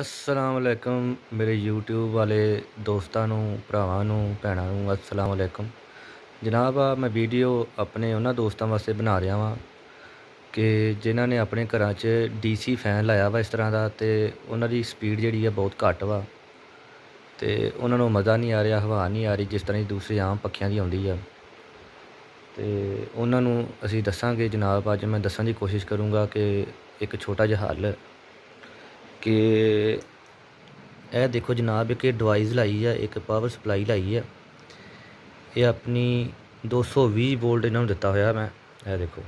ਅਸਲਾਮ ਅਲੈਕਮ ਮੇਰੇ YouTube ਵਾਲੇ ਦੋਸਤਾਂ ਨੂੰ, ਭਰਾਵਾਂ ਨੂੰ, ਭੈਣਾਂ ਨੂੰ ਅਸਲਾਮ ਅਲੈਕਮ। ਜਨਾਬ, ਆ ਮੈਂ ਵੀਡੀਓ ਆਪਣੇ ਉਹਨਾਂ ਦੋਸਤਾਂ ਵਾਸਤੇ ਬਣਾ ਰਿਹਾ ਵਾਂ ਕਿ ਜਿਨ੍ਹਾਂ ਨੇ ਆਪਣੇ ਘਰਾਂ 'ਚ DC ਫੈਨ ਲਾਇਆ ਵਾ ਇਸ ਤਰ੍ਹਾਂ ਦਾ ਤੇ ਉਹਨਾਂ ਦੀ ਸਪੀਡ ਜਿਹੜੀ ਆ ਬਹੁਤ ਘੱਟ ਵਾ ਤੇ ਉਹਨਾਂ ਨੂੰ ਮਜ਼ਾ ਨਹੀਂ ਆ ਰਿਹਾ, ਹਵਾ ਨਹੀਂ ਆ ਰਹੀ ਜਿਸ ਤਰ੍ਹਾਂ ਦੀ ਦੂਸਰੇ ਆਮ ਪੱਖੀਆਂ ਦੀ ਆਉਂਦੀ ਆ। ਤੇ ਉਹਨਾਂ ਨੂੰ ਅਸੀਂ ਦੱਸਾਂਗੇ, ਜਨਾਬ, ਅੱਜ ਮੈਂ ਦੱਸਣ ਦੀ ਕੋਸ਼ਿਸ਼ ਕਰੂੰਗਾ ਕਿ ਇੱਕ ਛੋਟਾ ਜਿਹਾ ਹੱਲ ਕਿ ਇਹ ਦੇਖੋ ਜਨਾਬ, ਇੱਕ ਡਿਵਾਈਸ ਲਾਈ ਆ, ਇੱਕ ਪਾਵਰ ਸਪਲਾਈ ਲਾਈ ਆ। ਇਹ ਆਪਣੀ 220 ਵੋਲਟ ਇਹਨਾਂ ਨੂੰ ਦਿੱਤਾ ਹੋਇਆ ਮੈਂ, ਇਹ ਦੇਖੋ।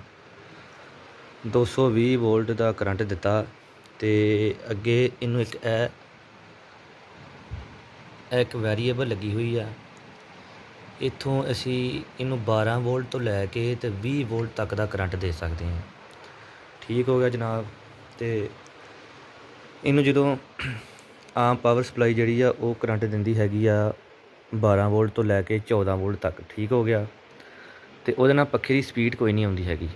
220 ਵੋਲਟ ਦਾ ਕਰੰਟ ਦਿੱਤਾ ਤੇ ਅੱਗੇ ਇਹਨੂੰ ਇੱਕ ਇਹ ਇੱਕ ਵੈਰੀਏਬਲ ਲੱਗੀ ਹੋਈ ਆ। ਇੱਥੋਂ ਅਸੀਂ ਇਹਨੂੰ 12 ਵੋਲਟ ਤੋਂ ਲੈ ਕੇ ਤੇ 20 ਵੋਲਟ ਤੱਕ ਦਾ ਕਰੰਟ ਦੇ ਸਕਦੇ ਹਾਂ। ਠੀਕ ਹੋ ਗਿਆ ਜਨਾਬ, ਤੇ ਇਹਨੂੰ ਜਦੋਂ ਆਮ ਪਾਵਰ ਸਪਲਾਈ ਜਿਹੜੀ ਆ ਉਹ ਕਰੰਟ ਦਿੰਦੀ ਹੈਗੀ ਆ 12 ਵੋਲਟ ਤੋਂ ਲੈ ਕੇ 14 ਵੋਲਟ ਤੱਕ, ਠੀਕ ਹੋ ਗਿਆ। ਤੇ ਉਹਦੇ ਨਾਲ ਪੱਖੇ ਦੀ ਸਪੀਡ ਕੋਈ ਨਹੀਂ ਆਉਂਦੀ ਹੈਗੀ।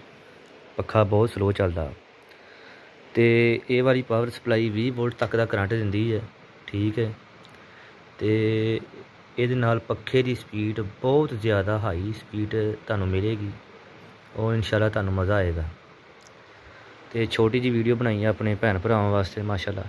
ਪੱਖਾ ਬਹੁਤ ਸਲੋ ਚੱਲਦਾ। ਤੇ ਇਹ ਵਾਲੀ ਪਾਵਰ ਸਪਲਾਈ 20 ਵੋਲਟ ਤੱਕ ਦਾ ਕਰੰਟ ਦਿੰਦੀ ਹੈ, ਠੀਕ ਹੈ। ਤੇ ਇਹਦੇ ਨਾਲ ਪੱਖੇ ਦੀ ਸਪੀਡ ਬਹੁਤ ਜ਼ਿਆਦਾ ਹਾਈ ਸਪੀਡ ਤੁਹਾਨੂੰ ਮਿਲੇਗੀ। ਉਹ ਇਨਸ਼ਾਅੱਲਾ ਤੁਹਾਨੂੰ ਮਜ਼ਾ ਆਏਗਾ। ਤੇ ਛੋਟੀ ਜੀ ਵੀਡੀਓ ਬਣਾਈ ਆ ਆਪਣੇ ਭੈਣ ਭਰਾਵਾਂ ਵਾਸਤੇ ਮਾਸ਼ਾਅੱਲਾ।